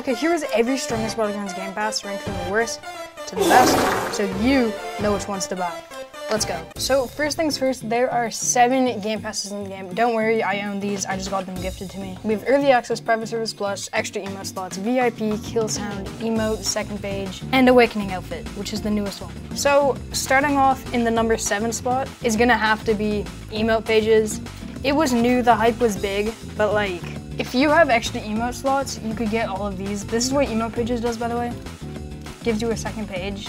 Okay, here is every strongest Battlegrounds Game Pass ranked from the worst to the best, so you know which ones to buy. Let's go. So first things first, there are seven game passes in the game. Don't worry, I own these. I just got them gifted to me. We have Early Access, Private Server Plus, Extra Emote Slots, VIP, Kill Sound, Emote, Second Page, and Awakening Outfit, which is the newest one. So starting off in the number seven spot is gonna have to be Emote Pages. It was new, the hype was big, but like, if you have extra emote slots, you could get all of these. This is what Emote Pages does, by the way. Gives you a second page.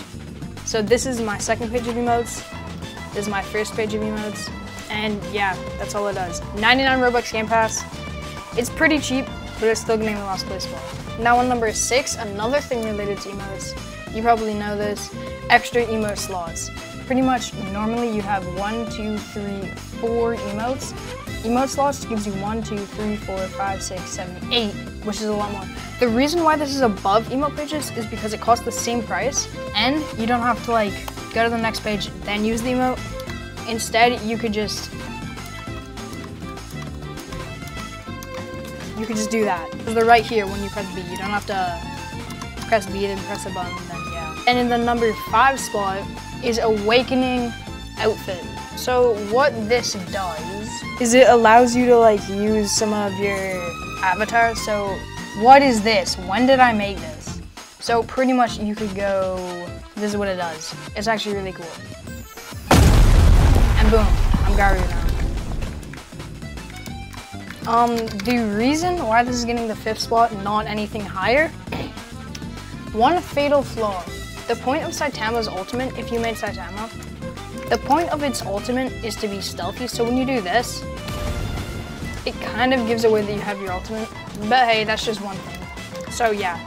So this is my second page of emotes. This is my first page of emotes. And yeah, that's all it does. 99 Robux Game Pass. It's pretty cheap, but it's still gonna be the last place spot. Now on number six, another thing related to emotes. You probably know this, extra emote slots. Pretty much normally you have one, two, three, four emotes. Emote slots gives you one, two, three, four, five, six, seven, eight, which is a lot more. The reason why this is above emote pages is because it costs the same price and you don't have to like go to the next page, then use the emote. Instead, you could just you could just do that. Because they're right here when you press B. You don't have to press B then press a button, then yeah. And in the number five spot is Awakening Outfit. So what this does is it allows you to like use some of your avatars. So what is this? When did I make this? So pretty much you could go, this is what it does. It's actually really cool. And boom, I'm Garou now. Um, the reason why this is getting the fifth spot, not anything higher, one fatal flaw. The point of Saitama's ultimate, if you made Saitama, the point of its ultimate is to be stealthy, so when you do this, it kind of gives away that you have your ultimate, but hey, that's just one thing. So yeah.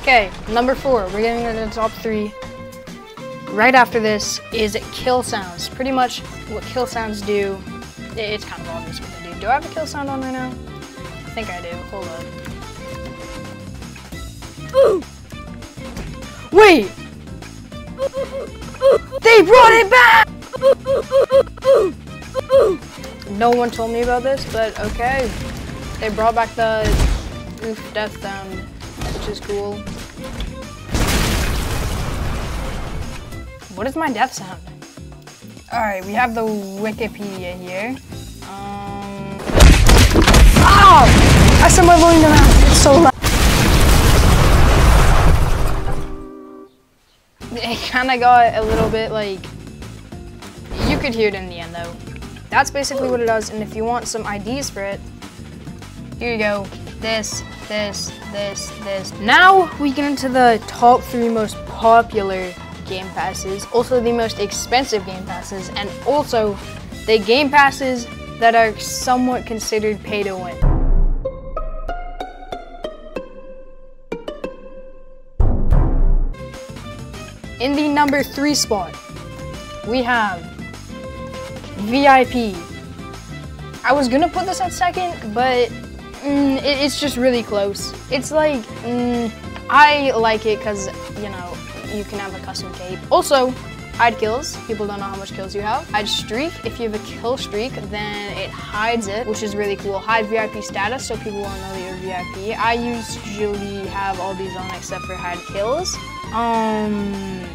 Okay, number four, we're getting into the top three. Right after this is kill sounds. Pretty much what kill sounds do, it's kind of obvious what they do. Do I have a kill sound on right now? I think I do, hold up. Wait! They brought it back! No one told me about this, but okay. They brought back the oof death sound, which is cool. What is my death sound? Alright, we have the Wikipedia here. Um... Ow! I set my volume down. It's so loud. Kind of got a little bit like... You could hear it in the end though. That's basically what it does, and if you want some IDs for it, here you go. This, this, this, this. Now we get into the top three most popular game passes, also the most expensive game passes, and also the game passes that are somewhat considered pay to win. In the number three spot, we have VIP. I was gonna put this at second, but mm, it, it's just really close. It's like, mm, I like it because, you know, you can have a custom cape. Also, hide kills. People don't know how much kills you have. Hide streak. If you have a kill streak, then it hides it, which is really cool. Hide VIP status, so people won't know that you're VIP. I usually have all these on except for hide kills. Um,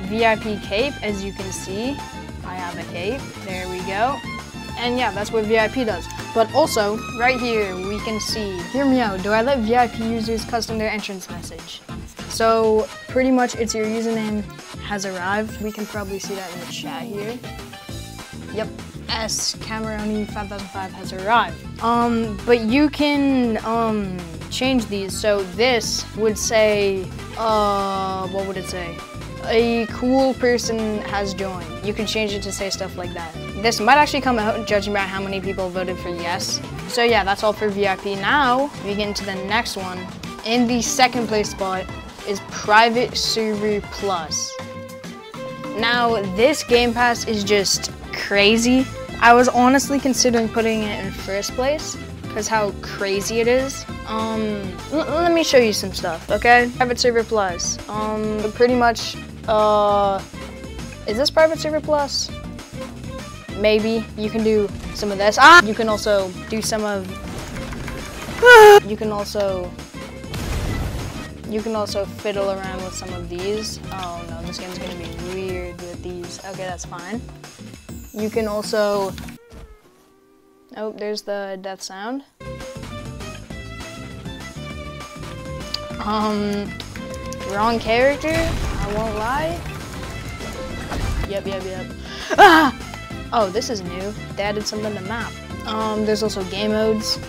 VIP cape, as you can see, I have a cape. There we go. And yeah, that's what VIP does. But also, right here, we can see, hear me out, do I let VIP users custom their entrance message? So pretty much it's your username has arrived. We can probably see that in the chat here. Yep, S Cameroni 5005 has arrived. Um, but you can um change these. So this would say, uh, what would it say? A cool person has joined. You can change it to say stuff like that. This might actually come out judging by how many people voted for yes. So yeah, that's all for VIP. Now we get into the next one. In the second place spot is Private Server Plus. Now this Game Pass is just crazy. I was honestly considering putting it in first place because how crazy it is. Um, let me show you some stuff, okay? Private Server Plus. Um, pretty much, uh, is this Private Server Plus? Maybe. You can do some of this. Ah! You can also do some of, you can also You can also fiddle around with some of these. Oh no, this game's gonna be weird with these. Okay, that's fine. You can also, oh, there's the death sound. Um, wrong character, I won't lie. Yep, yep, yep. Ah! Oh, this is new. They added something to the map. Um, there's also game modes.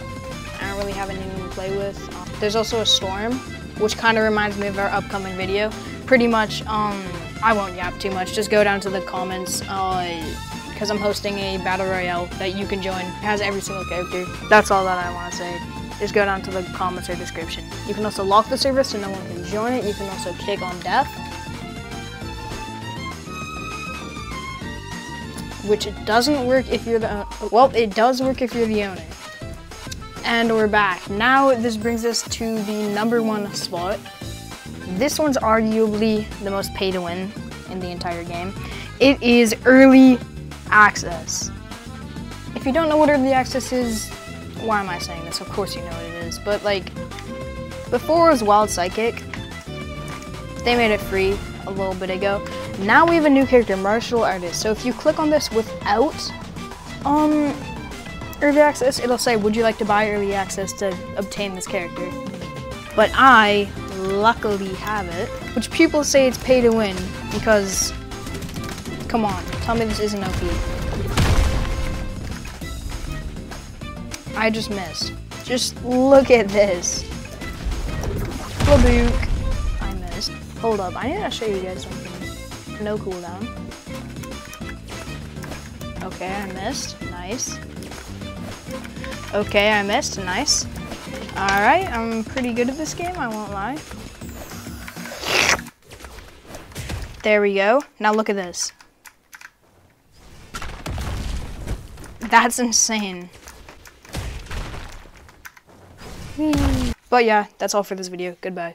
I don't really have anything to play with. Um, there's also a storm, which kind of reminds me of our upcoming video. Pretty much, um, I won't yap too much. Just go down to the comments, because uh, I'm hosting a battle royale that you can join. It has every single character. That's all that I want to say just go down to the comments or description. You can also lock the server so no one can join it. You can also kick on death. Which it doesn't work if you're the, well, it does work if you're the owner. And we're back. Now this brings us to the number one spot. This one's arguably the most pay to win in the entire game. It is early access. If you don't know what early access is, why am I saying this? Of course you know what it is. But like, before it was Wild Psychic, they made it free a little bit ago. Now we have a new character, Martial Artist. So if you click on this without um, early access, it'll say, would you like to buy early access to obtain this character? But I luckily have it, which people say it's pay to win because, come on, tell me this isn't OP. I just missed. Just look at this. Babook. I missed. Hold up, I need to show you guys something. No cooldown. Okay, I missed. Nice. Okay, I missed. Nice. Alright, I'm pretty good at this game, I won't lie. There we go. Now look at this. That's insane. But yeah, that's all for this video. Goodbye.